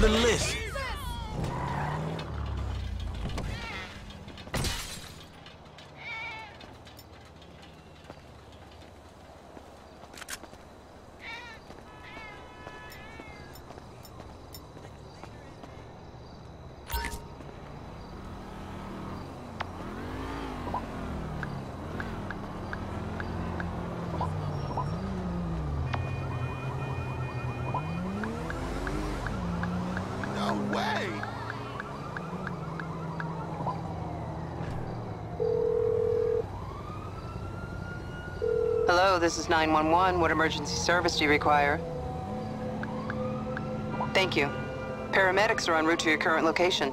The list. Hello, this is 911. What emergency service do you require? Thank you. Paramedics are en route to your current location.